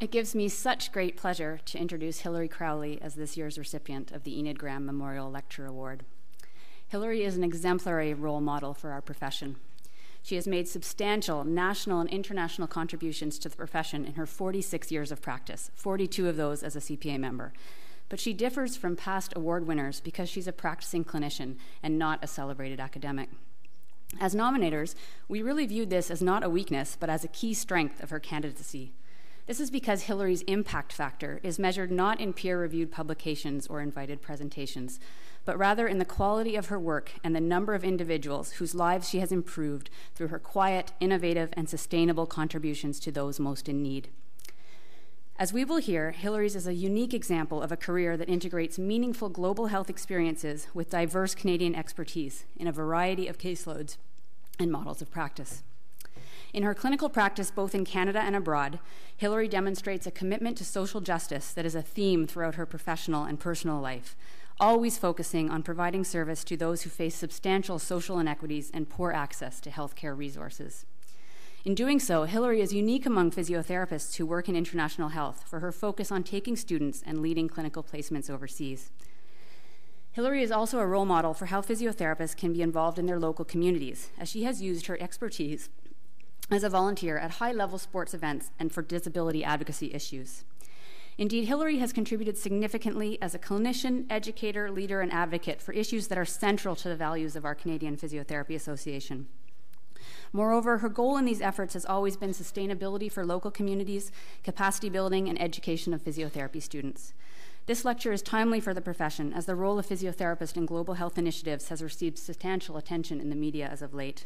It gives me such great pleasure to introduce Hilary Crowley as this year's recipient of the Enid Graham Memorial Lecture Award. Hilary is an exemplary role model for our profession. She has made substantial national and international contributions to the profession in her 46 years of practice, 42 of those as a CPA member. But she differs from past award winners because she's a practicing clinician and not a celebrated academic. As nominators, we really viewed this as not a weakness, but as a key strength of her candidacy. This is because Hilary's impact factor is measured not in peer reviewed publications or invited presentations, but rather in the quality of her work and the number of individuals whose lives she has improved through her quiet, innovative, and sustainable contributions to those most in need. As we will hear, Hilary's is a unique example of a career that integrates meaningful global health experiences with diverse Canadian expertise in a variety of caseloads and models of practice. In her clinical practice, both in Canada and abroad, Hilary demonstrates a commitment to social justice that is a theme throughout her professional and personal life, always focusing on providing service to those who face substantial social inequities and poor access to healthcare resources. In doing so, Hilary is unique among physiotherapists who work in international health for her focus on taking students and leading clinical placements overseas. Hilary is also a role model for how physiotherapists can be involved in their local communities, as she has used her expertise as a volunteer at high level sports events and for disability advocacy issues. Indeed, Hilary has contributed significantly as a clinician, educator, leader, and advocate for issues that are central to the values of our Canadian Physiotherapy Association. Moreover, her goal in these efforts has always been sustainability for local communities, capacity building, and education of physiotherapy students. This lecture is timely for the profession, as the role of physiotherapist in global health initiatives has received substantial attention in the media as of late.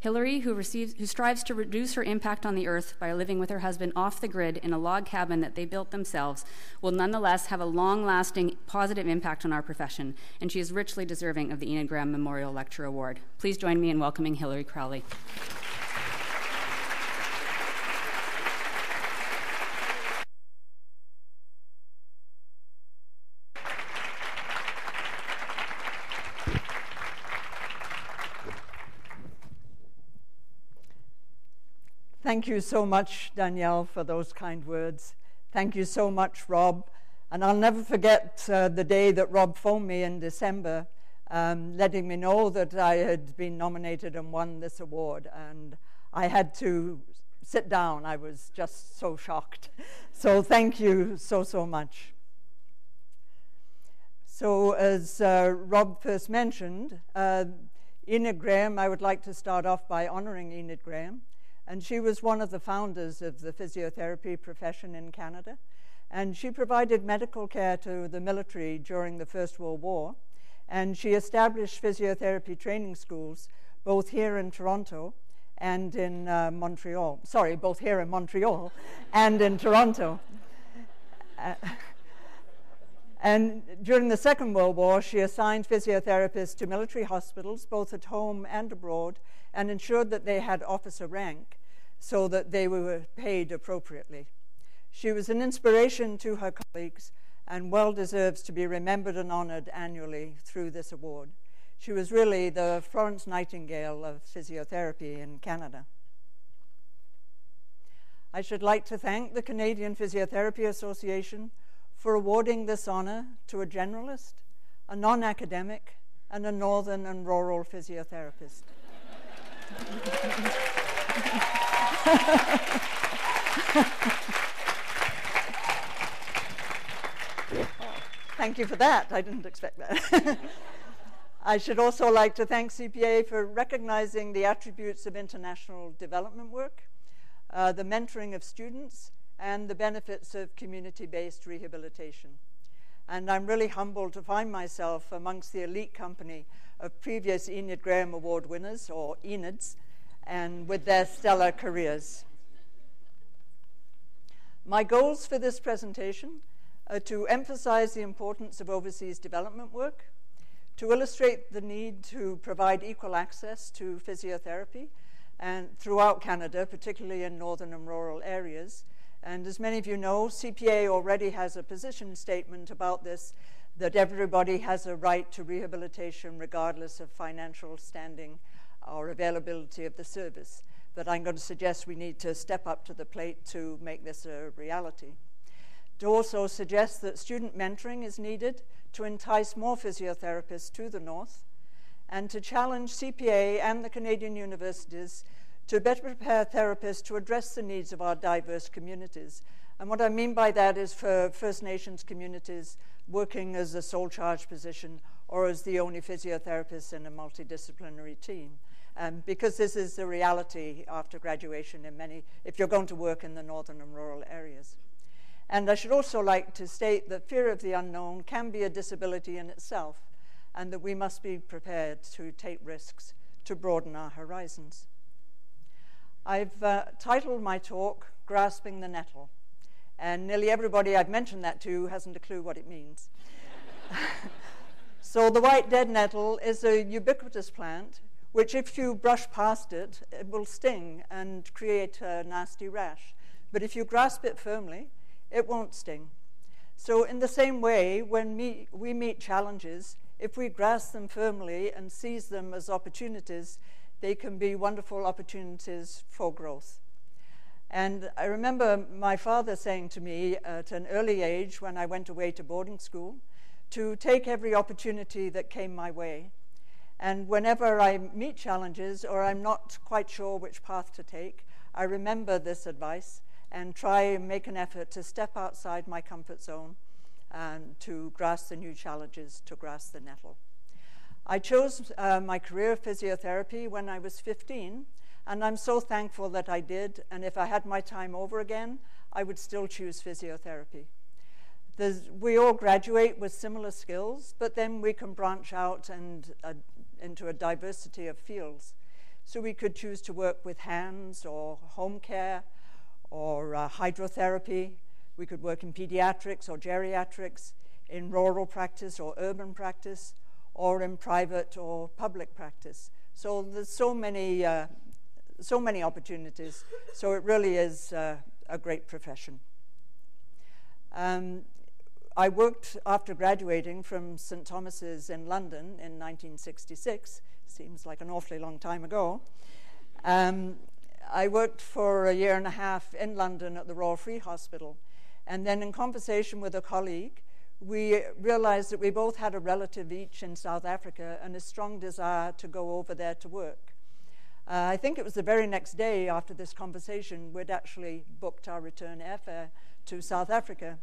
Hilary, who, receives, who strives to reduce her impact on the earth by living with her husband off the grid in a log cabin that they built themselves, will nonetheless have a long lasting positive impact on our profession, and she is richly deserving of the Enid Graham Memorial Lecture Award. Please join me in welcoming Hilary Crowley. Thank you so much, Danielle, for those kind words. Thank you so much, Rob. And I'll never forget uh, the day that Rob phoned me in December, um, letting me know that I had been nominated and won this award. And I had to sit down. I was just so shocked. So thank you so, so much. So, as uh, Rob first mentioned, uh, Enid Graham, I would like to start off by honoring Enid Graham. And she was one of the founders of the physiotherapy profession in Canada. And she provided medical care to the military during the First World War. And she established physiotherapy training schools both here in Toronto and in uh, Montreal. Sorry, both here in Montreal and in Toronto. Uh, and during the Second World War, she assigned physiotherapists to military hospitals, both at home and abroad, and ensured that they had officer rank so that they were paid appropriately. She was an inspiration to her colleagues and well deserves to be remembered and honored annually through this award. She was really the Florence Nightingale of physiotherapy in Canada. I should like to thank the Canadian Physiotherapy Association for awarding this honor to a generalist, a non academic, and a northern and rural physiotherapist. Thank you for that. I didn't expect that. I should also like to thank CPA for recognizing the attributes of international development work, uh, the mentoring of students, and the benefits of community based rehabilitation. And I'm really humbled to find myself amongst the elite company of previous Enid Graham Award winners, or Enids, and with their stellar careers. My goals for this presentation are to emphasize the importance of overseas development work, to illustrate the need to provide equal access to physiotherapy and throughout Canada, particularly in northern and rural areas. And as many of you know, CPA already has a position statement about this that everybody has a right to rehabilitation regardless of financial standing or availability of the service. but I'm going to suggest we need to step up to the plate to make this a reality. To also suggest that student mentoring is needed to entice more physiotherapists to the North, and to challenge CPA and the Canadian universities to better prepare therapists to address the needs of our diverse communities. And what I mean by that is for First Nations communities working as a sole charge position or as the only physiotherapist in a multidisciplinary team. Um, because this is the reality after graduation in many, if you're going to work in the northern and rural areas. And I should also like to state that fear of the unknown can be a disability in itself, and that we must be prepared to take risks to broaden our horizons. I've uh, titled my talk Grasping the Nettle, and nearly everybody I've mentioned that to hasn't a clue what it means. so, the white dead nettle is a ubiquitous plant which, if you brush past it, it will sting and create a nasty rash. But if you grasp it firmly, it won't sting. So, in the same way, when we meet challenges, if we grasp them firmly and seize them as opportunities, they can be wonderful opportunities for growth. And I remember my father saying to me at an early age when I went away to boarding school to take every opportunity that came my way and whenever I meet challenges or I'm not quite sure which path to take, I remember this advice and try and make an effort to step outside my comfort zone and to grasp the new challenges, to grasp the nettle. I chose uh, my career of physiotherapy when I was 15, and I'm so thankful that I did. And if I had my time over again, I would still choose physiotherapy. There's, we all graduate with similar skills, but then we can branch out and uh, into a diversity of fields. So we could choose to work with hands or home care or uh, hydrotherapy. We could work in pediatrics or geriatrics, in rural practice or urban practice, or in private or public practice. So there's so many, uh, so many opportunities. So it really is uh, a great profession. Um, I worked after graduating from St. Thomas's in London in 1966. Seems like an awfully long time ago. Um, I worked for a year and a half in London at the Royal Free Hospital. And then, in conversation with a colleague, we realized that we both had a relative each in South Africa and a strong desire to go over there to work. Uh, I think it was the very next day after this conversation, we'd actually booked our return airfare to South Africa.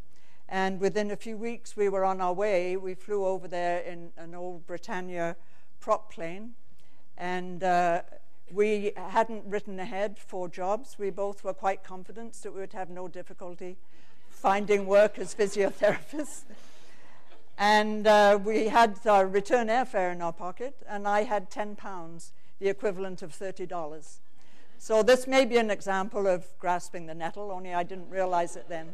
And within a few weeks, we were on our way. We flew over there in an old Britannia prop plane. And uh, we hadn't written ahead for jobs. We both were quite confident that we would have no difficulty finding work as physiotherapists. and uh, we had our return airfare in our pocket, and I had 10 pounds, the equivalent of $30. So this may be an example of grasping the nettle, only I didn't realize it then.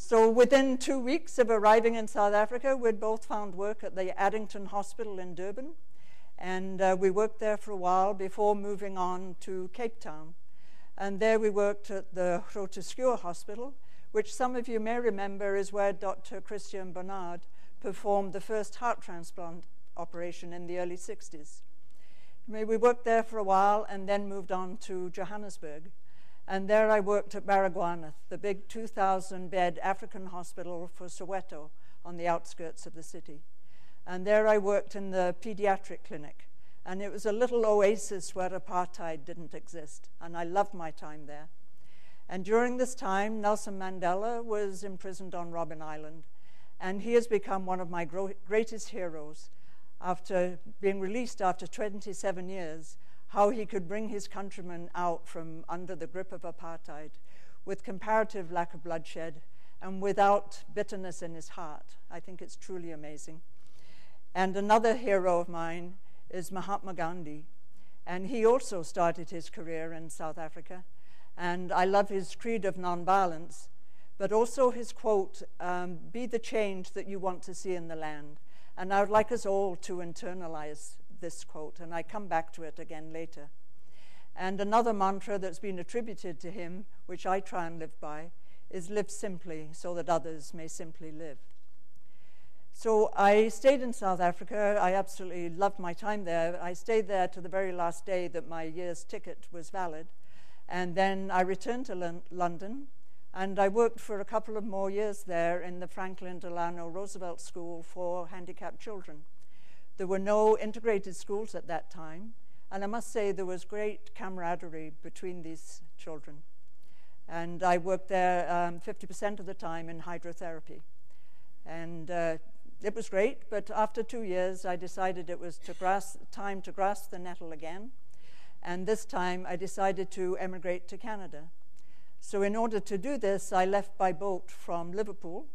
So within two weeks of arriving in South Africa, we'd both found work at the Addington Hospital in Durban. And uh, we worked there for a while before moving on to Cape Town. And there we worked at the Groote Hospital, which some of you may remember is where Dr. Christiaan Barnard performed the first heart transplant operation in the early 60s. We worked there for a while and then moved on to Johannesburg. And there I worked at Baragwanath, the big 2,000 bed African hospital for Soweto on the outskirts of the city. And there I worked in the pediatric clinic. And it was a little oasis where apartheid didn't exist. And I loved my time there. And during this time, Nelson Mandela was imprisoned on Robben Island. And he has become one of my greatest heroes after being released after 27 years how he could bring his countrymen out from under the grip of apartheid with comparative lack of bloodshed and without bitterness in his heart. I think it's truly amazing. And another hero of mine is Mahatma Gandhi. And he also started his career in South Africa. And I love his creed of nonviolence, but also his quote um, be the change that you want to see in the land. And I would like us all to internalize this quote, and I come back to it again later. And another mantra that's been attributed to him, which I try and live by, is live simply so that others may simply live. So I stayed in South Africa. I absolutely loved my time there. I stayed there to the very last day that my year's ticket was valid. And then I returned to L- London and I worked for a couple of more years there in the Franklin Delano Roosevelt School for Handicapped Children. There were no integrated schools at that time, and I must say there was great camaraderie between these children. And I worked there um, 50% of the time in hydrotherapy. And uh, it was great, but after two years, I decided it was to grasp, time to grasp the nettle again. And this time, I decided to emigrate to Canada. So, in order to do this, I left by boat from Liverpool,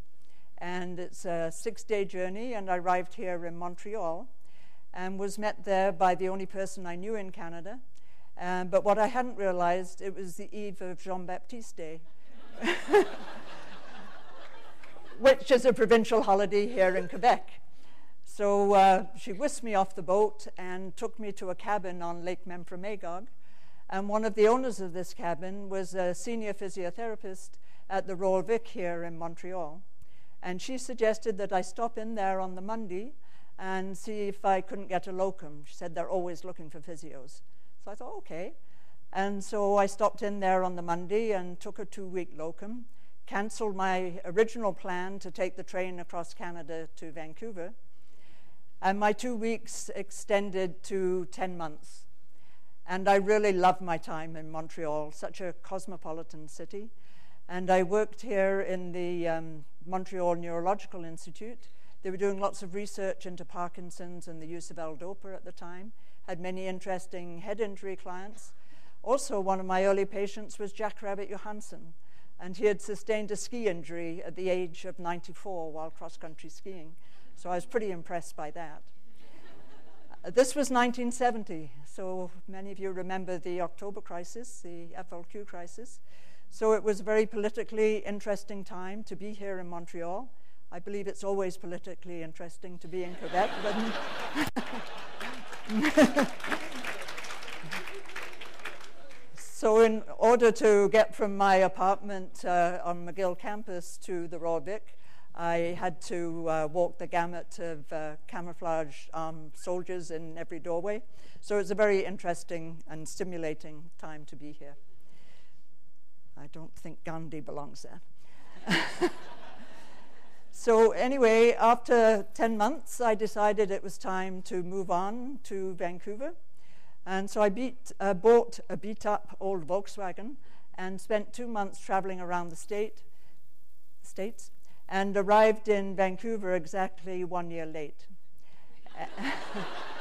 and it's a six day journey, and I arrived here in Montreal and was met there by the only person I knew in Canada. Um, but what I hadn't realized, it was the eve of Jean Baptiste Day. which is a provincial holiday here in Quebec. So uh, she whisked me off the boat and took me to a cabin on Lake Memphremagog. And one of the owners of this cabin was a senior physiotherapist at the Royal Vic here in Montreal. And she suggested that I stop in there on the Monday and see if I couldn't get a locum. She said they're always looking for physios. So I thought, okay. And so I stopped in there on the Monday and took a two week locum cancelled my original plan to take the train across Canada to Vancouver. And my two weeks extended to 10 months. And I really loved my time in Montreal, such a cosmopolitan city. And I worked here in the um, Montreal Neurological Institute. They were doing lots of research into Parkinson's and the use of L-DOPA at the time. Had many interesting head injury clients. Also, one of my early patients was Jack Rabbit Johannsen, and he had sustained a ski injury at the age of 94 while cross country skiing. So I was pretty impressed by that. this was 1970, so many of you remember the October crisis, the FLQ crisis. So it was a very politically interesting time to be here in Montreal. I believe it's always politically interesting to be in Quebec, but So, in order to get from my apartment uh, on McGill campus to the Royal I had to uh, walk the gamut of uh, camouflage armed soldiers in every doorway. So, it's a very interesting and stimulating time to be here. I don't think Gandhi belongs there. so, anyway, after 10 months, I decided it was time to move on to Vancouver. And so I beat, uh, bought a beat up old Volkswagen and spent two months traveling around the state, states and arrived in Vancouver exactly one year late.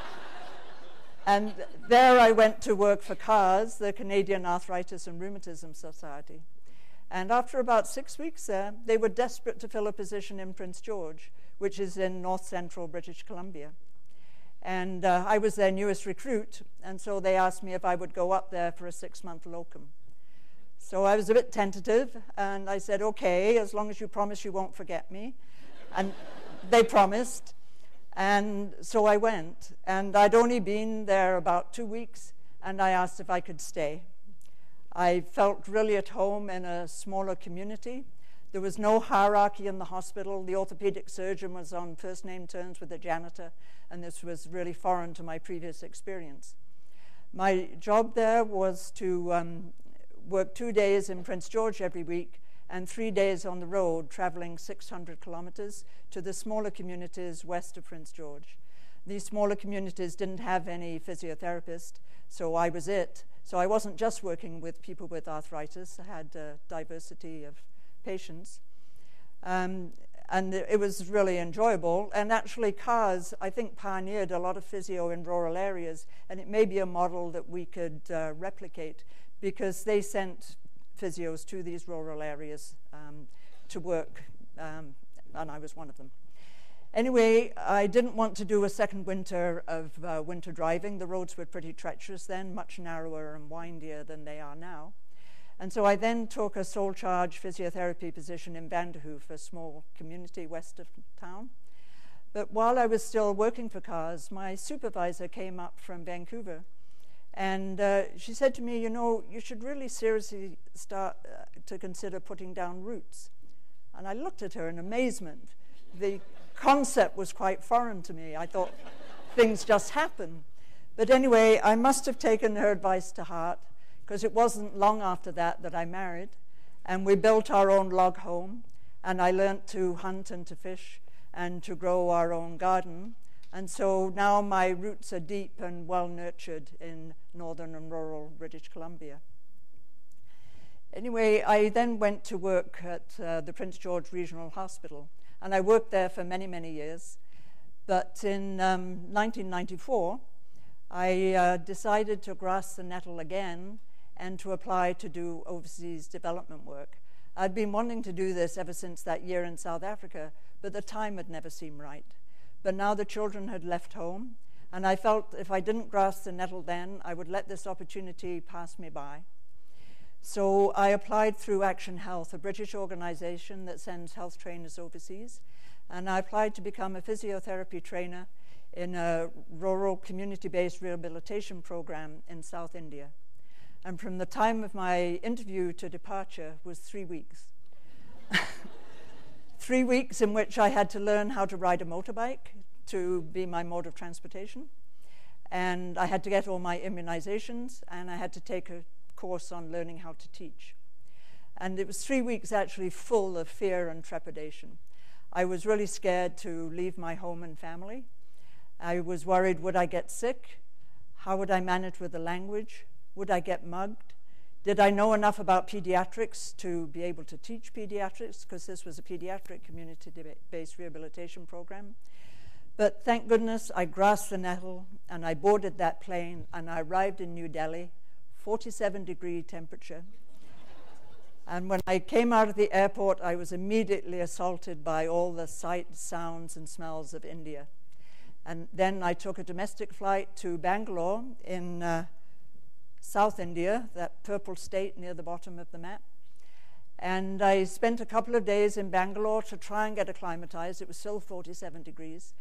and there I went to work for CARS, the Canadian Arthritis and Rheumatism Society. And after about six weeks there, they were desperate to fill a position in Prince George, which is in north central British Columbia. And uh, I was their newest recruit, and so they asked me if I would go up there for a six month locum. So I was a bit tentative, and I said, okay, as long as you promise you won't forget me. And they promised. And so I went. And I'd only been there about two weeks, and I asked if I could stay. I felt really at home in a smaller community. There was no hierarchy in the hospital. The orthopedic surgeon was on first name terms with the janitor, and this was really foreign to my previous experience. My job there was to um, work two days in Prince George every week and three days on the road, traveling 600 kilometers to the smaller communities west of Prince George. These smaller communities didn't have any physiotherapist, so I was it. So I wasn't just working with people with arthritis, I had a diversity of patients. Um, and it was really enjoyable. And actually, CARS, I think, pioneered a lot of physio in rural areas, and it may be a model that we could uh, replicate because they sent physios to these rural areas um, to work, um, and I was one of them. Anyway, I didn't want to do a second winter of uh, winter driving. The roads were pretty treacherous then, much narrower and windier than they are now. And so I then took a sole charge physiotherapy position in Vanderhoof, a small community west of town. But while I was still working for CARS, my supervisor came up from Vancouver. And uh, she said to me, You know, you should really seriously start uh, to consider putting down roots. And I looked at her in amazement. The concept was quite foreign to me. I thought things just happen. But anyway, I must have taken her advice to heart because it wasn't long after that that I married. And we built our own log home. And I learned to hunt and to fish and to grow our own garden. And so now my roots are deep and well nurtured in northern and rural British Columbia. Anyway, I then went to work at uh, the Prince George Regional Hospital, and I worked there for many, many years. But in um, 1994, I uh, decided to grasp the nettle again and to apply to do overseas development work. I'd been wanting to do this ever since that year in South Africa, but the time had never seemed right. But now the children had left home, and I felt if I didn't grasp the nettle then, I would let this opportunity pass me by. So I applied through Action Health, a British organization that sends health trainers overseas, and I applied to become a physiotherapy trainer in a rural community based rehabilitation program in South India. And from the time of my interview to departure was three weeks. three weeks in which I had to learn how to ride a motorbike to be my mode of transportation. And I had to get all my immunizations, and I had to take a course on learning how to teach. And it was three weeks actually full of fear and trepidation. I was really scared to leave my home and family. I was worried would I get sick? How would I manage with the language? Would I get mugged? Did I know enough about pediatrics to be able to teach pediatrics? Because this was a pediatric community based rehabilitation program. But thank goodness I grasped the nettle and I boarded that plane and I arrived in New Delhi, 47 degree temperature. and when I came out of the airport, I was immediately assaulted by all the sights, sounds, and smells of India. And then I took a domestic flight to Bangalore in uh, South India, that purple state near the bottom of the map. And I spent a couple of days in Bangalore to try and get acclimatized. It was still 47 degrees.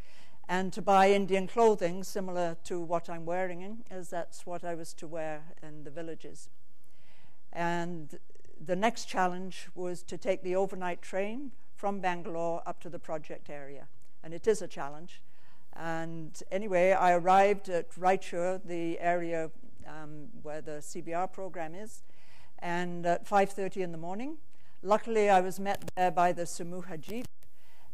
And to buy Indian clothing similar to what I'm wearing, as that's what I was to wear in the villages. And the next challenge was to take the overnight train from Bangalore up to the project area. And it is a challenge. And anyway, I arrived at Raichur, the area um, where the CBR program is, and at 5.30 in the morning. Luckily, I was met there by the Samuha Jeep,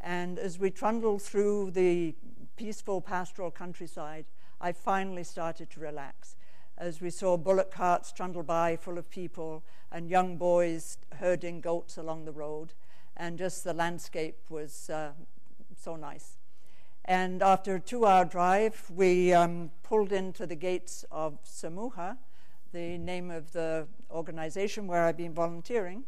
and as we trundled through the peaceful pastoral countryside, I finally started to relax as we saw bullock carts trundle by full of people and young boys herding goats along the road, and just the landscape was uh, so nice. And after a two hour drive, we um, pulled into the gates of Samuha, the name of the organization where I've been volunteering,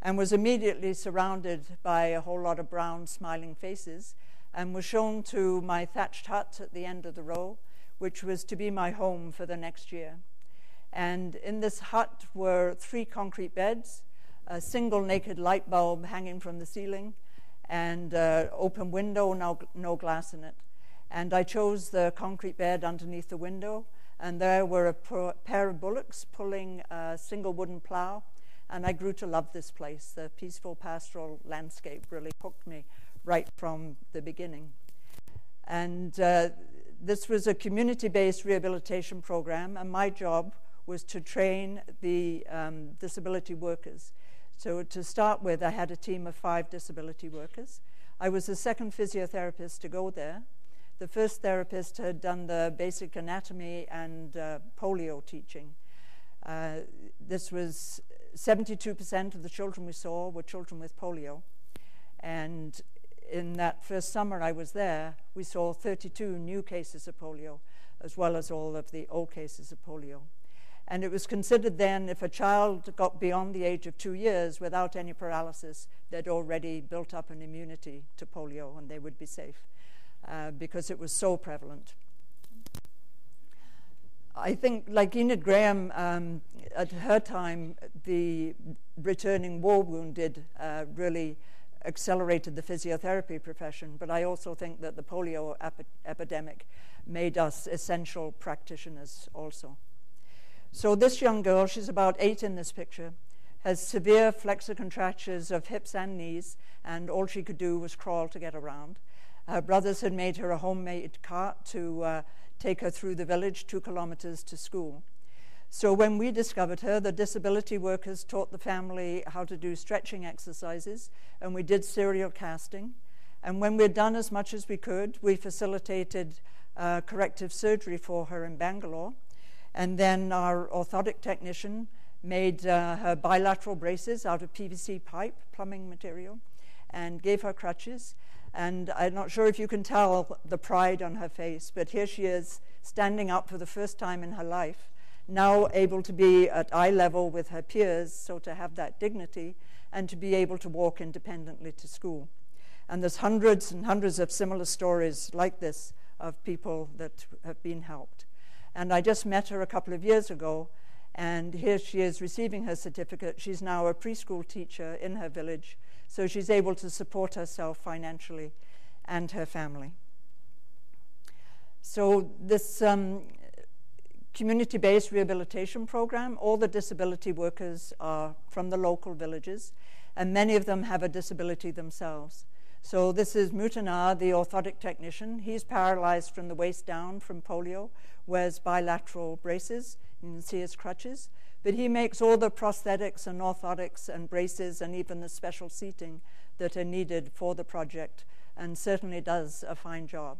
and was immediately surrounded by a whole lot of brown, smiling faces, and was shown to my thatched hut at the end of the row, which was to be my home for the next year. And in this hut were three concrete beds, a single naked light bulb hanging from the ceiling, and uh, open window, no, no glass in it. And I chose the concrete bed underneath the window, and there were a pair of bullocks pulling a single wooden plow. And I grew to love this place. The peaceful pastoral landscape really hooked me right from the beginning. And uh, this was a community based rehabilitation program, and my job was to train the um, disability workers so to start with, I had a team of five disability workers. I was the second physiotherapist to go there. The first therapist had done the basic anatomy and uh, polio teaching. Uh, this was 72% of the children we saw were children with polio. And in that first summer I was there, we saw 32 new cases of polio, as well as all of the old cases of polio. And it was considered then if a child got beyond the age of two years without any paralysis, they'd already built up an immunity to polio and they would be safe uh, because it was so prevalent. I think, like Enid Graham, um, at her time, the returning war wounded uh, really accelerated the physiotherapy profession, but I also think that the polio epi- epidemic made us essential practitioners also. So this young girl, she's about eight in this picture, has severe flexor contractures of hips and knees, and all she could do was crawl to get around. Her brothers had made her a homemade cart to uh, take her through the village two kilometers to school. So when we discovered her, the disability workers taught the family how to do stretching exercises, and we did serial casting. And when we'd done as much as we could, we facilitated uh, corrective surgery for her in Bangalore. And then our orthotic technician made uh, her bilateral braces out of PVC pipe, plumbing material, and gave her crutches. And I'm not sure if you can tell the pride on her face, but here she is standing up for the first time in her life now able to be at eye level with her peers, so to have that dignity, and to be able to walk independently to school. And there's hundreds and hundreds of similar stories like this of people that have been helped. And I just met her a couple of years ago, and here she is receiving her certificate. She's now a preschool teacher in her village, so she's able to support herself financially and her family. So, this um, community based rehabilitation program. All the disability workers are from the local villages, and many of them have a disability themselves. So, this is Mutana, the orthotic technician. He's paralyzed from the waist down from polio, wears bilateral braces. You can see his crutches. But he makes all the prosthetics and orthotics and braces and even the special seating that are needed for the project, and certainly does a fine job.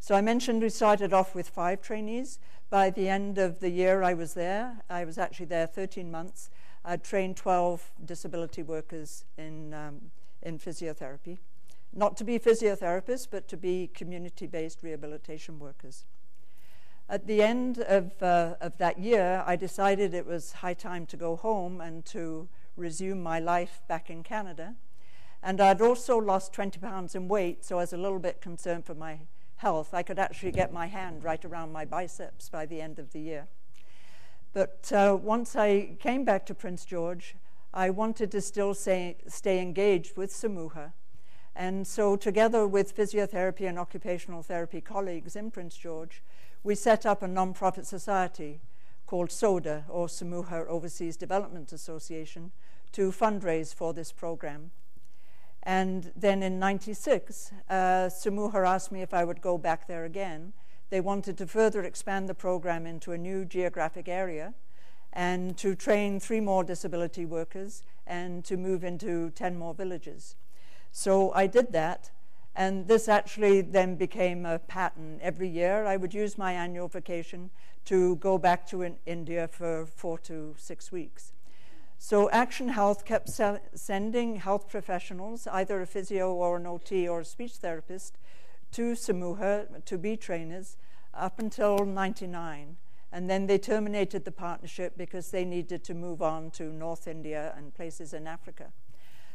So I mentioned we started off with five trainees. By the end of the year I was there, I was actually there 13 months. I trained 12 disability workers in, um, in physiotherapy. Not to be physiotherapists, but to be community based rehabilitation workers. At the end of, uh, of that year, I decided it was high time to go home and to resume my life back in Canada. And I'd also lost 20 pounds in weight, so I was a little bit concerned for my health, I could actually get my hand right around my biceps by the end of the year. But uh, once I came back to Prince George, I wanted to still say, stay engaged with Samuha. And so, together with physiotherapy and occupational therapy colleagues in Prince George, we set up a non-profit society called SODA, or Samuha Overseas Development Association, to fundraise for this program. And then in 96, uh, Samuha asked me if I would go back there again. They wanted to further expand the program into a new geographic area and to train three more disability workers and to move into 10 more villages. So I did that, and this actually then became a pattern. Every year I would use my annual vacation to go back to India for four to six weeks. So Action Health kept se- sending health professionals, either a physio or an OT or a speech therapist, to Samuha to be trainers up until 99. And then they terminated the partnership because they needed to move on to North India and places in Africa.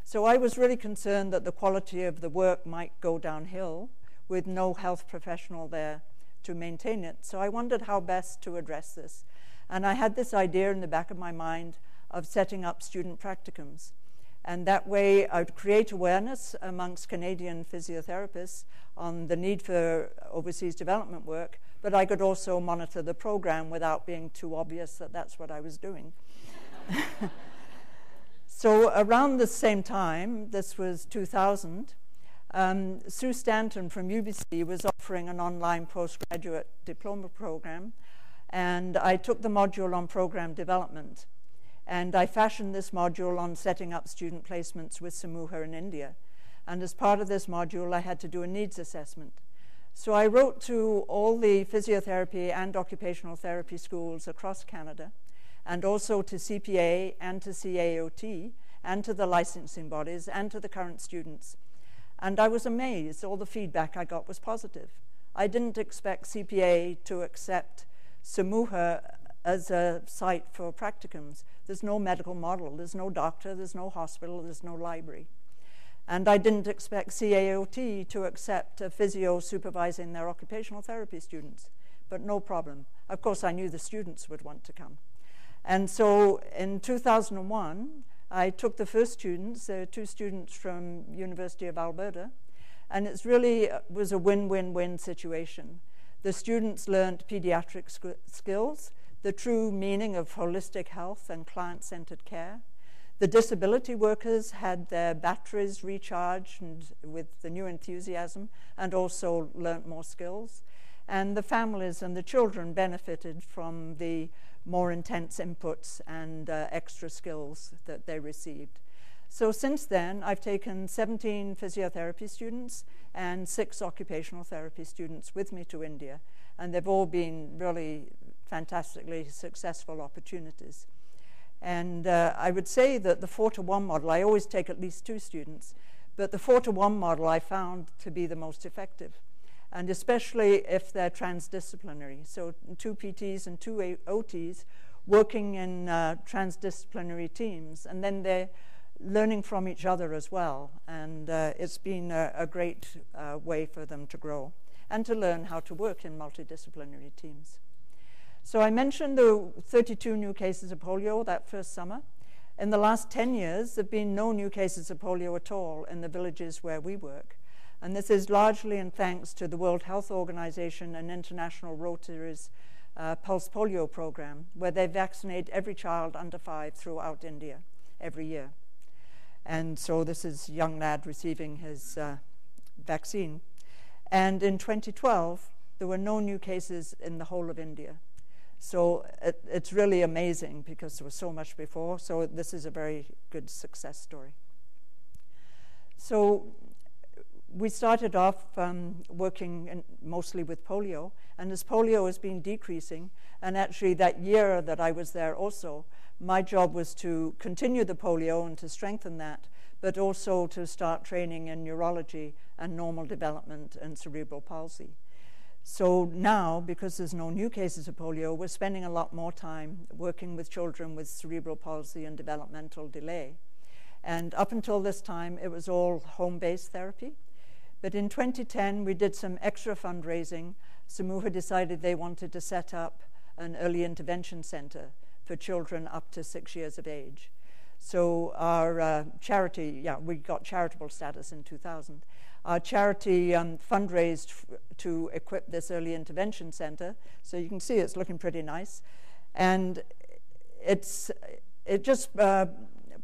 So I was really concerned that the quality of the work might go downhill with no health professional there to maintain it. So I wondered how best to address this. And I had this idea in the back of my mind of setting up student practicums. And that way, I would create awareness amongst Canadian physiotherapists on the need for overseas development work, but I could also monitor the program without being too obvious that that's what I was doing. so, around the same time, this was 2000, um, Sue Stanton from UBC was offering an online postgraduate diploma program, and I took the module on program development. And I fashioned this module on setting up student placements with Samuha in India. And as part of this module, I had to do a needs assessment. So I wrote to all the physiotherapy and occupational therapy schools across Canada, and also to CPA and to CAOT, and to the licensing bodies, and to the current students. And I was amazed. All the feedback I got was positive. I didn't expect CPA to accept Samuha as a site for practicums. There's no medical model, there's no doctor, there's no hospital, there's no library. And I didn't expect CAOT to accept a physio supervising their occupational therapy students, but no problem. Of course, I knew the students would want to come. And so in 2001, I took the first students, there two students from University of Alberta, and it really uh, was a win-win-win situation. The students learned pediatric skills, the true meaning of holistic health and client centered care. The disability workers had their batteries recharged with the new enthusiasm and also learnt more skills. And the families and the children benefited from the more intense inputs and uh, extra skills that they received. So since then, I've taken 17 physiotherapy students and six occupational therapy students with me to India, and they've all been really fantastically successful opportunities. And uh, I would say that the 4 to 1 model, I always take at least two students, but the 4 to 1 model I found to be the most effective. And especially if they're transdisciplinary. So, two PTs and two OTs working in uh, transdisciplinary teams. And then they're learning from each other as well. And uh, it's been a, a great uh, way for them to grow and to learn how to work in multidisciplinary teams. So I mentioned the 32 new cases of polio that first summer. In the last 10 years, there have been no new cases of polio at all in the villages where we work. And this is largely in thanks to the World Health Organization and International Rotary's uh, Pulse Polio program, where they vaccinate every child under five throughout India every year. And so this is a young lad receiving his uh, vaccine. And in 2012, there were no new cases in the whole of India. So it, it's really amazing because there was so much before. So this is a very good success story. So we started off um, working mostly with polio, and as polio has been decreasing, and actually that year that I was there also, my job was to continue the polio and to strengthen that, but also to start training in neurology and normal development and cerebral palsy. So now, because there's no new cases of polio, we're spending a lot more time working with children with cerebral palsy and developmental delay. And up until this time, it was all home based therapy. But in 2010, we did some extra fundraising. Samuha decided they wanted to set up an early intervention center for children up to six years of age. So our uh, charity, yeah, we got charitable status in 2000. Our charity um, fundraised f- to equip this early intervention center. So you can see it's looking pretty nice. And it's, it just uh,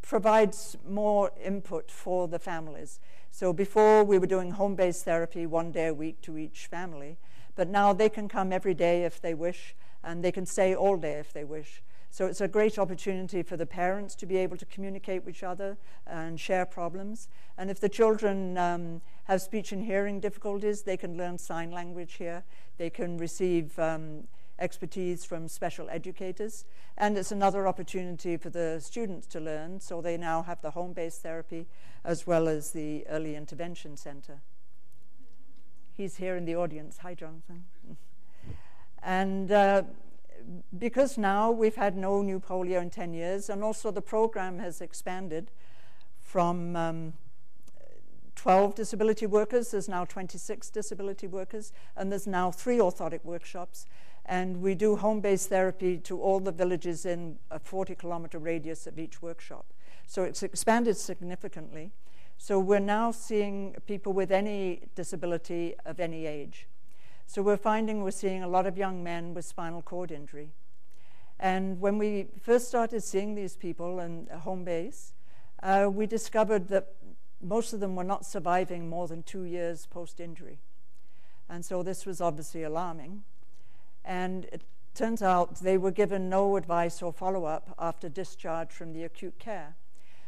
provides more input for the families. So before we were doing home based therapy one day a week to each family, but now they can come every day if they wish, and they can stay all day if they wish. So it's a great opportunity for the parents to be able to communicate with each other and share problems. And if the children um, have speech and hearing difficulties, they can learn sign language here. They can receive um, expertise from special educators. And it's another opportunity for the students to learn. So they now have the home based therapy as well as the early intervention center. He's here in the audience. Hi, Jonathan. and uh, because now we've had no new polio in 10 years, and also the program has expanded from um, 12 disability workers, there's now 26 disability workers, and there's now three orthotic workshops. And we do home based therapy to all the villages in a 40 kilometer radius of each workshop. So it's expanded significantly. So we're now seeing people with any disability of any age. So we're finding we're seeing a lot of young men with spinal cord injury. And when we first started seeing these people in home base, uh, we discovered that most of them were not surviving more than two years post injury. And so this was obviously alarming. And it turns out they were given no advice or follow up after discharge from the acute care.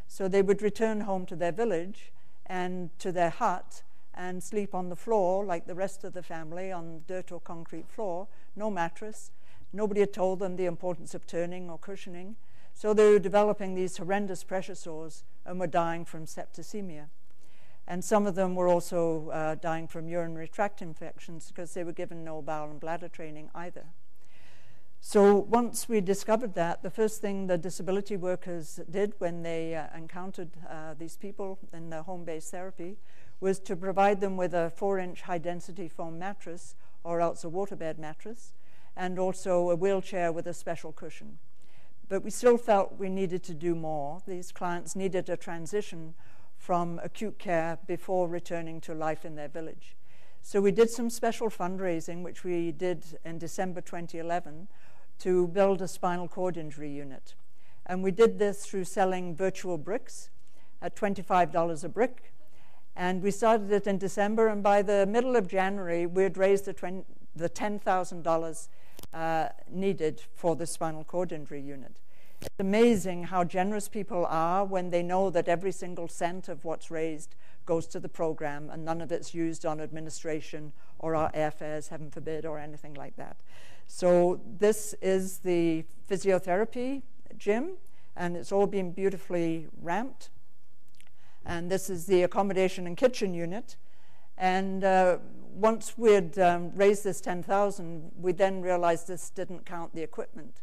So they would return home to their village and to their hut and sleep on the floor like the rest of the family on dirt or concrete floor, no mattress. Nobody had told them the importance of turning or cushioning. So they were developing these horrendous pressure sores and were dying from septicemia. And some of them were also uh, dying from urinary tract infections because they were given no bowel and bladder training either. So once we discovered that, the first thing the disability workers did when they uh, encountered uh, these people in the home-based therapy was to provide them with a four inch high density foam mattress or else a waterbed mattress, and also a wheelchair with a special cushion. But we still felt we needed to do more. These clients needed a transition from acute care before returning to life in their village. So we did some special fundraising, which we did in December 2011, to build a spinal cord injury unit. And we did this through selling virtual bricks at $25 a brick. And we started it in December, and by the middle of January, we had raised the, the $10,000 uh, needed for the spinal cord injury unit. It's amazing how generous people are when they know that every single cent of what's raised goes to the program and none of it's used on administration or our airfares, heaven forbid, or anything like that. So, this is the physiotherapy gym, and it's all been beautifully ramped. And this is the accommodation and kitchen unit. And uh, once we'd um, raised this 10,000, we then realized this didn't count the equipment.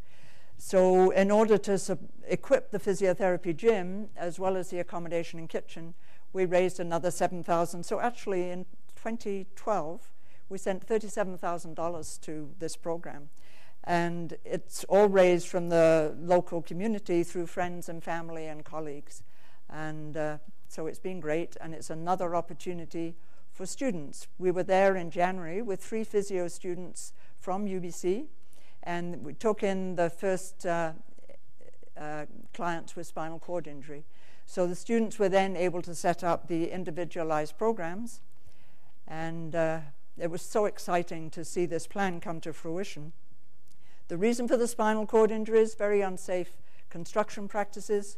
So, in order to equip the physiotherapy gym as well as the accommodation and kitchen, we raised another 7,000. So, actually, in 2012, we sent $37,000 to this program. And it's all raised from the local community through friends and family and colleagues. And uh, so it's been great, and it's another opportunity for students. We were there in January with three physio students from UBC and we took in the first uh, uh, clients with spinal cord injury. So the students were then able to set up the individualized programs, and uh, it was so exciting to see this plan come to fruition. The reason for the spinal cord injuries very unsafe construction practices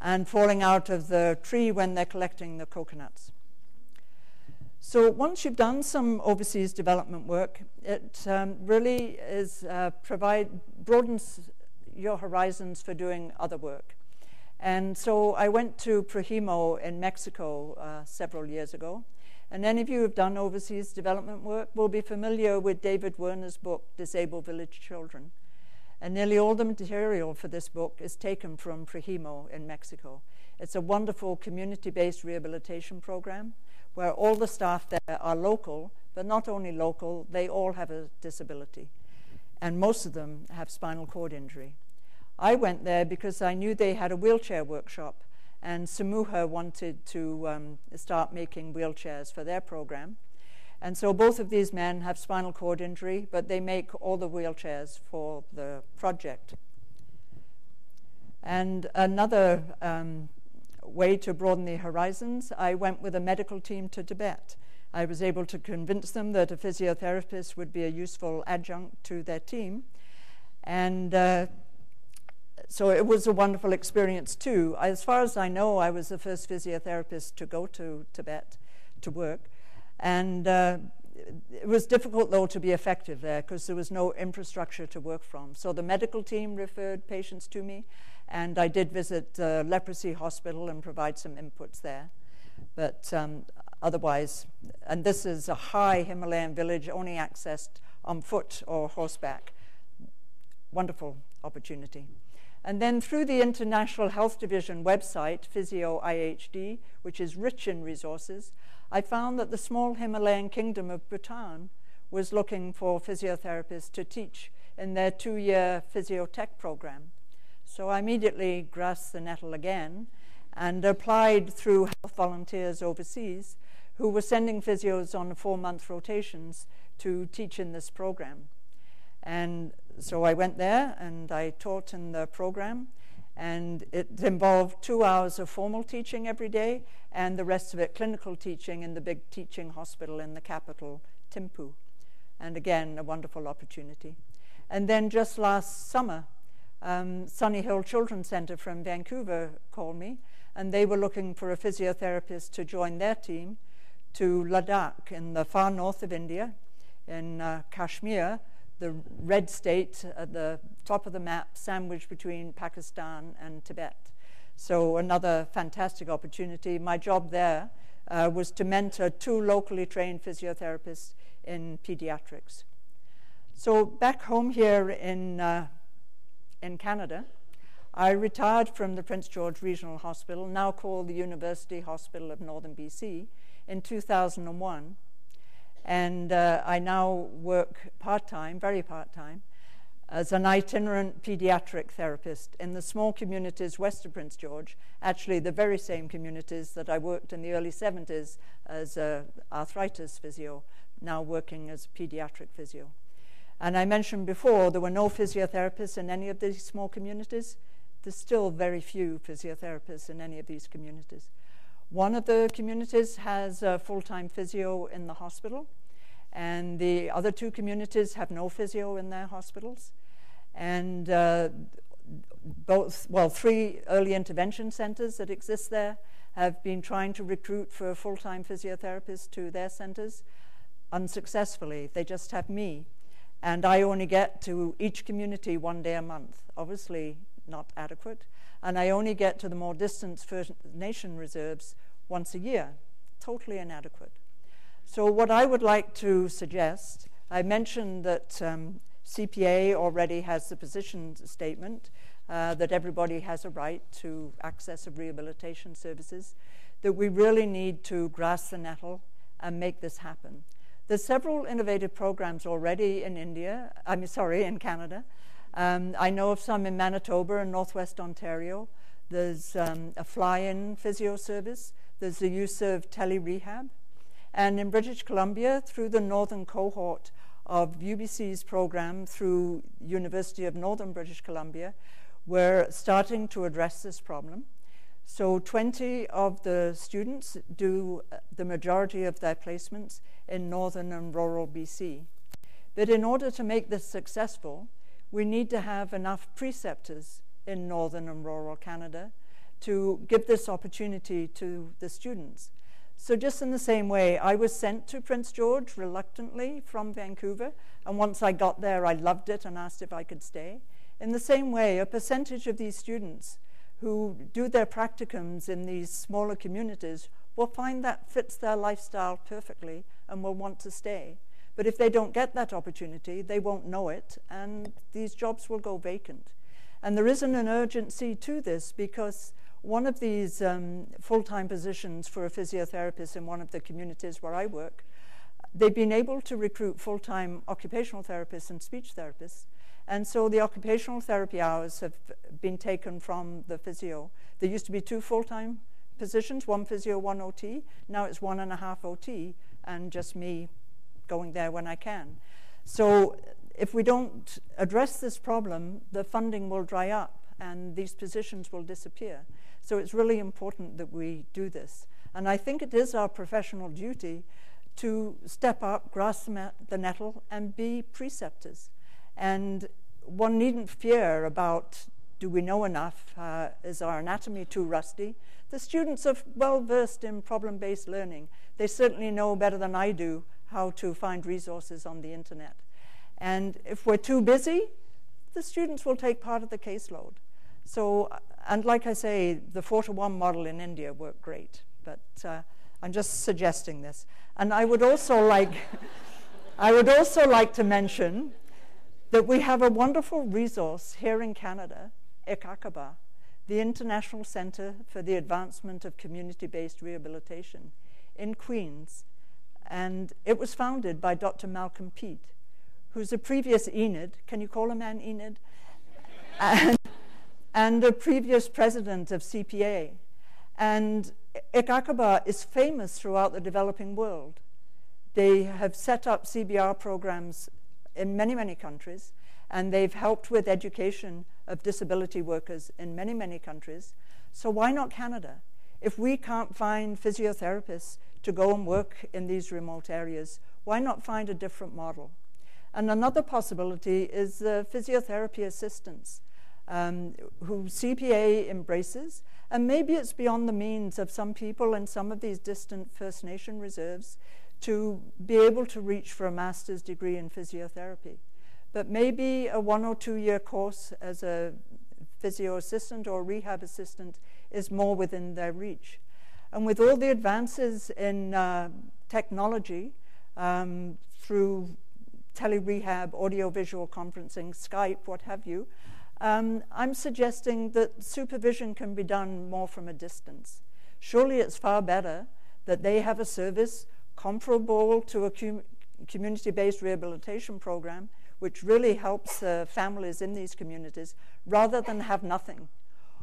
and falling out of the tree when they're collecting the coconuts. So once you've done some overseas development work, it um, really is uh, provide broadens your horizons for doing other work. And so I went to Projimo in Mexico uh, several years ago. And any of you who've done overseas development work will be familiar with David Werner's book, Disabled Village Children. And nearly all the material for this book is taken from Projimo in Mexico. It's a wonderful community based rehabilitation program where all the staff there are local, but not only local, they all have a disability. And most of them have spinal cord injury. I went there because I knew they had a wheelchair workshop, and Samuha wanted to um, start making wheelchairs for their program. And so both of these men have spinal cord injury, but they make all the wheelchairs for the project. And another um, way to broaden the horizons, I went with a medical team to Tibet. I was able to convince them that a physiotherapist would be a useful adjunct to their team. And uh, so it was a wonderful experience too. As far as I know, I was the first physiotherapist to go to Tibet to work. And uh, it was difficult, though, to be effective there because there was no infrastructure to work from. So the medical team referred patients to me, and I did visit the Leprosy Hospital and provide some inputs there. But um, otherwise, and this is a high Himalayan village only accessed on foot or horseback. Wonderful opportunity. And then through the International Health Division website, Physio IHD, which is rich in resources, I found that the small Himalayan kingdom of Bhutan was looking for physiotherapists to teach in their two year physiotech program. So I immediately grasped the nettle again and applied through health volunteers overseas who were sending physios on four month rotations to teach in this program. And so I went there and I taught in the program. And it involved two hours of formal teaching every day and the rest of it clinical teaching in the big teaching hospital in the capital, Thimphu. And again, a wonderful opportunity. And then just last summer, um, Sunny Hill Children's Center from Vancouver called me, and they were looking for a physiotherapist to join their team to Ladakh in the far north of India, in uh, Kashmir, the red state at the top of the map, sandwiched between Pakistan and Tibet. So, another fantastic opportunity. My job there uh, was to mentor two locally trained physiotherapists in pediatrics. So, back home here in uh, in Canada. I retired from the Prince George Regional Hospital, now called the University Hospital of Northern BC, in 2001. And uh, I now work part time, very part time, as an itinerant pediatric therapist in the small communities west of Prince George, actually, the very same communities that I worked in the early 70s as arthritis physio, now working as pediatric physio. And I mentioned before there were no physiotherapists in any of these small communities. there's still very few physiotherapists in any of these communities. One of the communities has a full time physio in the hospital, and the other two communities have no physio in their hospitals. And uh, both, well, three early intervention centers that exist there have been trying to recruit for full time physiotherapists to their centers unsuccessfully. They just have me. And I only get to each community one day a month. Obviously, not adequate. And I only get to the more distant First Nation reserves once a year. Totally inadequate. So, what I would like to suggest, I mentioned that um, CPA already has the position statement uh, that everybody has a right to access of rehabilitation services, that we really need to grasp the nettle and make this happen. There's several innovative programs already in India, I mean, sorry, in Canada. Um, I know of some in Manitoba and Northwest Ontario. There's um, a fly in physio service, there's the use of tele rehab. And in British Columbia, through the northern cohort of UBC's program through University of Northern British Columbia, we're starting to address this problem. So 20 of the students do uh, the majority of their placements in northern and rural BC. But in order to make this successful, we need to have enough preceptors in northern and rural Canada to give this opportunity to the students. So, just in the same way, I was sent to Prince George reluctantly from Vancouver, and once I got there, I loved it and asked if I could stay. In the same way, a percentage of these students who do their practicums in these smaller communities will find that fits their lifestyle perfectly and will want to stay. But if they don't get that opportunity, they won't know it, and these jobs will go vacant. And there isn't an urgency to this because one of these um, full time positions for a physiotherapist in one of the communities where I work, they've been able to recruit full time occupational therapists and speech therapists and so the occupational therapy hours have been taken from the physio. There used to be two full time positions, one physio, one OT. Now it's one and a half OT, and just me going there when I can. So if we don't address this problem, the funding will dry up and these positions will disappear. So it's really important that we do this. And I think it is our professional duty to step up, grasp the nettle, and be preceptors. And one needn't fear about do we know enough? Uh, is our anatomy too rusty? The students are well versed in problem based learning. They certainly know better than I do how to find resources on the internet. And if we're too busy, the students will take part of the caseload. So, and like I say, the 4 to 1 model in India worked great, but uh, I'm just suggesting this. And I would also like, I would also like to mention that we have a wonderful resource here in Canada, ICACABA, the International Center for the Advancement of Community Based Rehabilitation in Queens. And it was founded by Dr. Malcolm Peat, who's a previous Enid. Can you call a man Enid? and, and a previous president of CPA. And ICACABA is famous throughout the developing world. They have set up CBR programs in many, many countries, and they've helped with education of disability workers in many, many countries. So why not Canada? If we can't find physiotherapists to go and work in these remote areas, why not find a different model? And another possibility is the physiotherapy assistants um, who CPA embraces, and maybe it's beyond the means of some people in some of these distant First Nation reserves to be able to reach for a master's degree in physiotherapy. But maybe a one or two year course as a physio assistant or rehab assistant is more within their reach. And with all the advances in uh, technology um, through tele-rehab, audio-visual conferencing, Skype, what have you, um, I'm suggesting that supervision can be done more from a distance. Surely it's far better that they have a service comparable to a com community-based rehabilitation program, which really helps uh, families in these communities, rather than have nothing,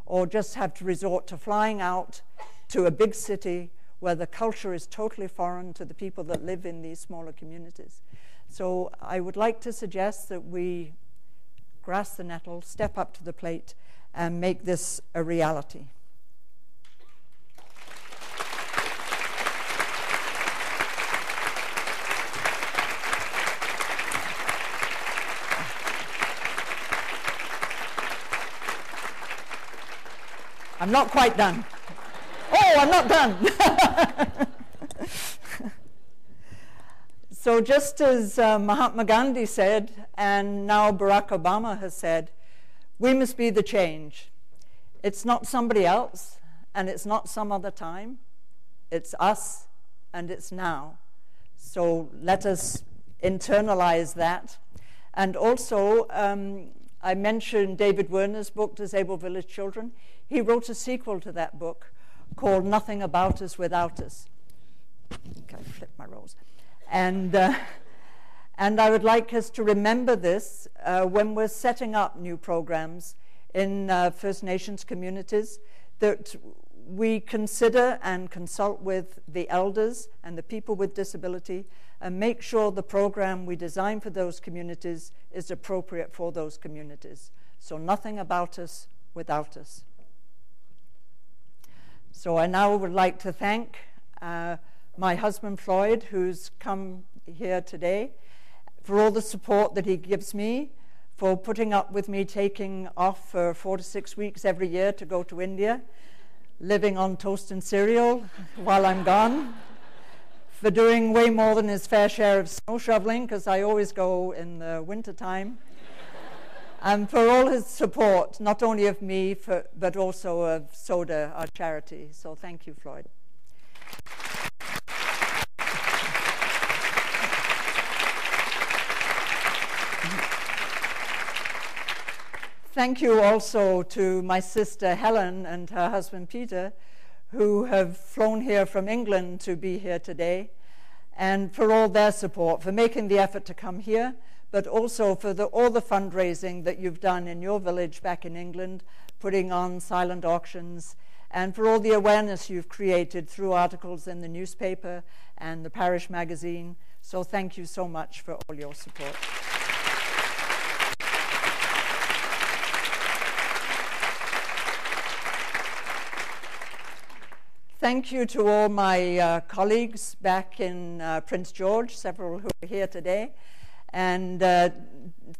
or just have to resort to flying out to a big city where the culture is totally foreign to the people that live in these smaller communities. So I would like to suggest that we grasp the nettle, step up to the plate, and make this a reality. I'm not quite done. Oh, I'm not done. so, just as uh, Mahatma Gandhi said, and now Barack Obama has said, we must be the change. It's not somebody else, and it's not some other time. It's us, and it's now. So, let us internalize that. And also, um, I mentioned David Werner's book, Disabled Village Children. He wrote a sequel to that book called Nothing About Us Without Us. Okay, I flipped my rose. And, uh, and I would like us to remember this uh, when we're setting up new programs in uh, First Nations communities, that we consider and consult with the elders and the people with disability and make sure the program we design for those communities is appropriate for those communities. So, nothing about us without us. So I now would like to thank uh, my husband Floyd, who's come here today, for all the support that he gives me, for putting up with me taking off for four to six weeks every year to go to India, living on toast and cereal while I'm gone, for doing way more than his fair share of snow shoveling, because I always go in the winter and for all his support, not only of me, for, but also of SODA, our charity. So thank you, Floyd. Thank you also to my sister Helen and her husband Peter, who have flown here from England to be here today, and for all their support, for making the effort to come here but also for the, all the fundraising that you've done in your village back in England, putting on silent auctions, and for all the awareness you've created through articles in the newspaper and the parish magazine. So thank you so much for all your support. Thank you to all my uh, colleagues back in uh, Prince George, several who are here today and uh,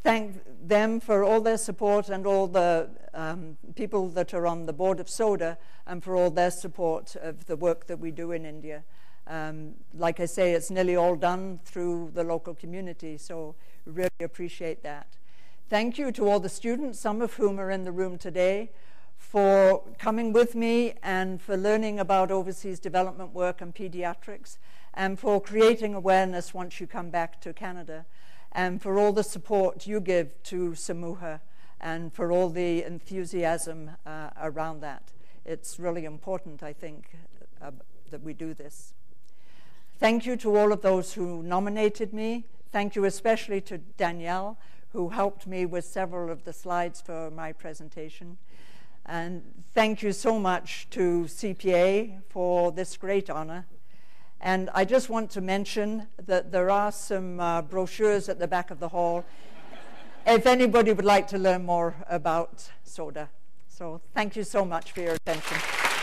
thank them for all their support and all the um, people that are on the board of SODA and for all their support of the work that we do in India. Um, like I say, it's nearly all done through the local community, so really appreciate that. Thank you to all the students, some of whom are in the room today, for coming with me and for learning about overseas development work and pediatrics, and for creating awareness once you come back to Canada and for all the support you give to Samuha and for all the enthusiasm uh, around that. It's really important, I think, uh, that we do this. Thank you to all of those who nominated me. Thank you especially to Danielle, who helped me with several of the slides for my presentation. And thank you so much to CPA for this great honor. And I just want to mention that there are some uh, brochures at the back of the hall if anybody would like to learn more about SODA. So thank you so much for your attention.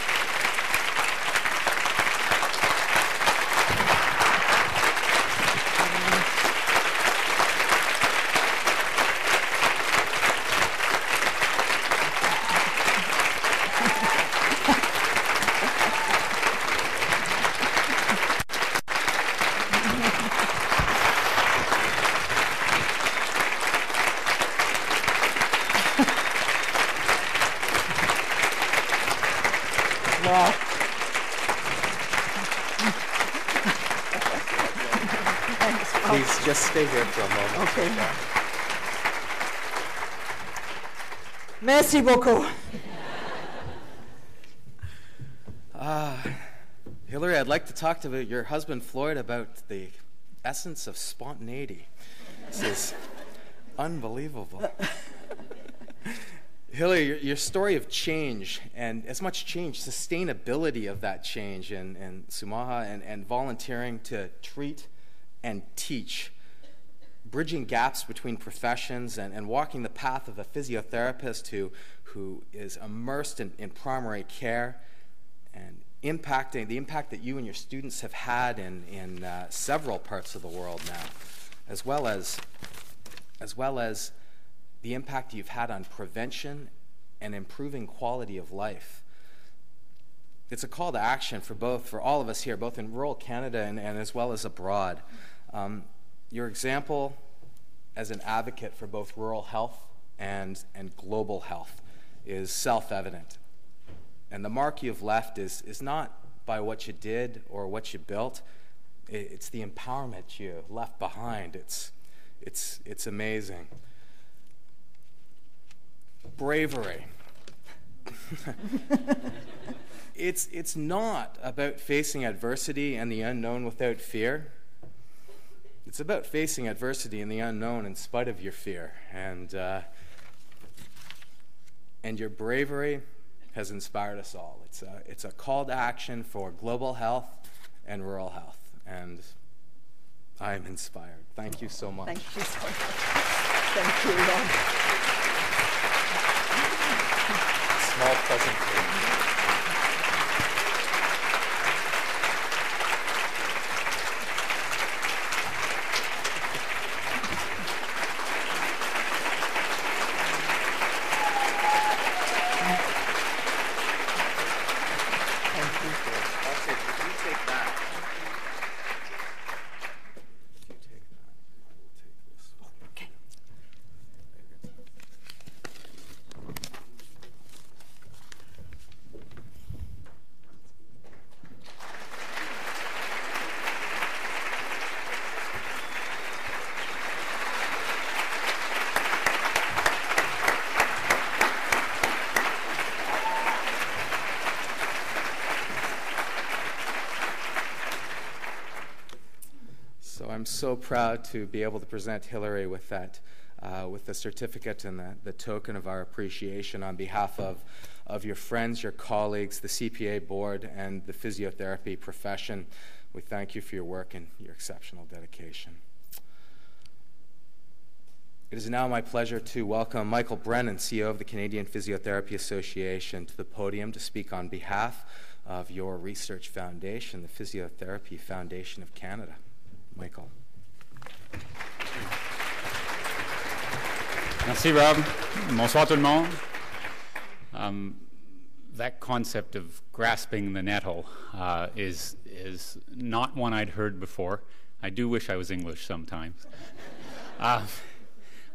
Stay here for a moment. Okay. Merci beaucoup. Uh, Hilary, I'd like to talk to your husband Floyd about the essence of spontaneity. This is unbelievable. Hilary, your, your, story of change and as much change, sustainability of that change, and, and Samuha and, and volunteering to treat and teach bridging gaps between professions and, and walking the path of a physiotherapist who, who is immersed in, in primary care and impacting the impact that you and your students have had in, in uh, several parts of the world now, as well as, as well as the impact you've had on prevention and improving quality of life. It's a call to action for both, for all of us here, both in rural Canada and, and as well as abroad. Um, your example as an advocate for both rural health and, and global health is self evident. And the mark you've left is, is not by what you did or what you built, it's the empowerment you left behind. It's, it's, it's amazing. Bravery. it's, it's not about facing adversity and the unknown without fear. It's about facing adversity and the unknown in spite of your fear. And, uh, and your bravery has inspired us all. It's a, it's a call to action for global health and rural health. And I am inspired. Thank you so much. Thank you so much. Thank you, Rob. Small presentation. I'm so proud to be able to present Hilary with that, uh, with the certificate and the, the token of our appreciation on behalf of, of your friends, your colleagues, the CPA board, and the physiotherapy profession. We thank you for your work and your exceptional dedication. It is now my pleasure to welcome Michael Brennan, CEO of the Canadian Physiotherapy Association, to the podium to speak on behalf of your research foundation, the Physiotherapy Foundation of Canada. Michael. Merci, Rob. Bonsoir tout le monde. Um, that concept of grasping the nettle uh, is, is not one I'd heard before. I do wish I was English sometimes. uh,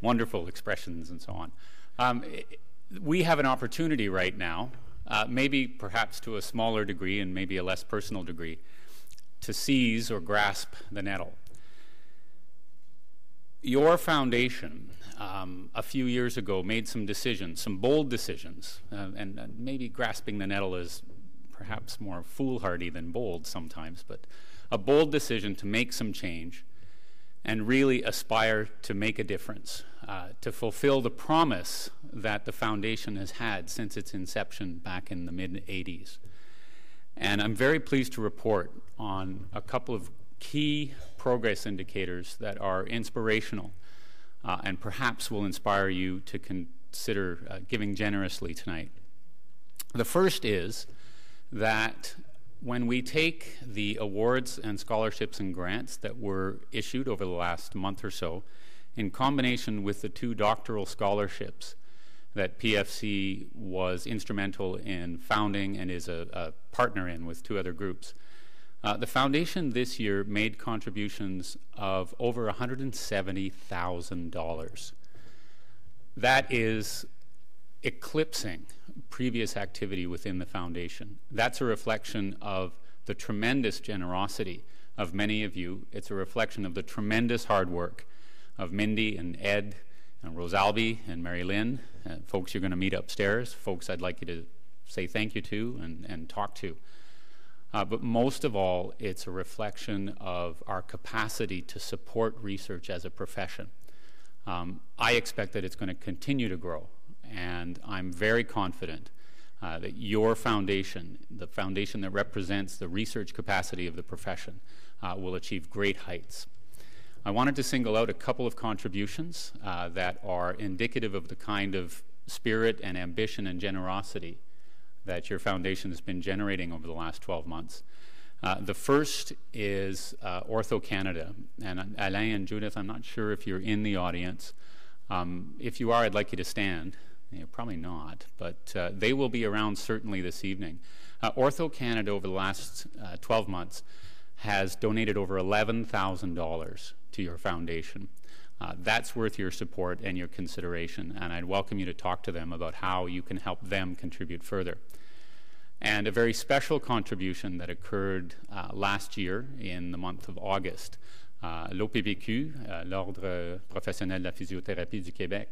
wonderful expressions and so on. Um, we have an opportunity right now, uh, maybe perhaps to a smaller degree and maybe a less personal degree, to seize or grasp the nettle. Your foundation, um, a few years ago, made some decisions, some bold decisions, uh, and, and maybe grasping the nettle is perhaps more foolhardy than bold sometimes, but a bold decision to make some change and really aspire to make a difference, uh, to fulfill the promise that the foundation has had since its inception back in the mid 80s. And I'm very pleased to report on a couple of key progress indicators that are inspirational uh, and perhaps will inspire you to consider uh, giving generously tonight. The first is that when we take the awards and scholarships and grants that were issued over the last month or so, in combination with the two doctoral scholarships that PFC was instrumental in founding and is a, a partner in with two other groups. Uh, the foundation this year made contributions of over $170,000. That is eclipsing previous activity within the foundation. That's a reflection of the tremendous generosity of many of you. It's a reflection of the tremendous hard work of Mindy and Ed and Rosalby and Mary Lynn, and folks you're going to meet upstairs, folks I'd like you to say thank you to and, and talk to. Uh, but most of all, it's a reflection of our capacity to support research as a profession. Um, I expect that it's going to continue to grow, and I'm very confident uh, that your foundation, the foundation that represents the research capacity of the profession, uh, will achieve great heights. I wanted to single out a couple of contributions uh, that are indicative of the kind of spirit and ambition and generosity that your foundation has been generating over the last 12 months. Uh, the first is uh, Ortho Canada. And Alain and Judith, I'm not sure if you're in the audience. Um, if you are, I'd like you to stand. You're probably not, but uh, they will be around certainly this evening. Uh, Ortho Canada, over the last uh, 12 months, has donated over $11,000 to your foundation. Uh, that's worth your support and your consideration, and I'd welcome you to talk to them about how you can help them contribute further. And a very special contribution that occurred uh, last year in the month of August. Uh, uh, l'Ordre professionnel de la physiothérapie du Québec,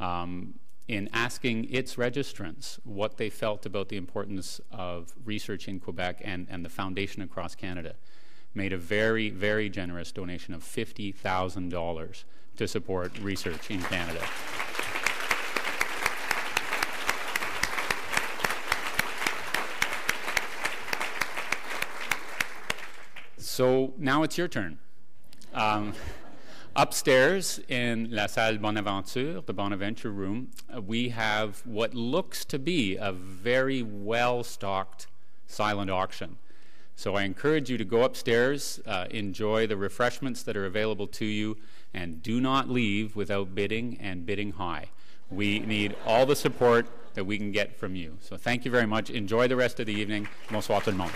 um, in asking its registrants what they felt about the importance of research in Quebec and, and the foundation across Canada, made a very, very generous donation of $50,000 to support research in Canada. So now it's your turn. Um, upstairs in La Salle Bonaventure, the Bonaventure room, uh, we have what looks to be a very well stocked silent auction. So I encourage you to go upstairs, uh, enjoy the refreshments that are available to you, and do not leave without bidding and bidding high. We need all the support that we can get from you. So thank you very much. Enjoy the rest of the evening. Bonsoir tout le monde.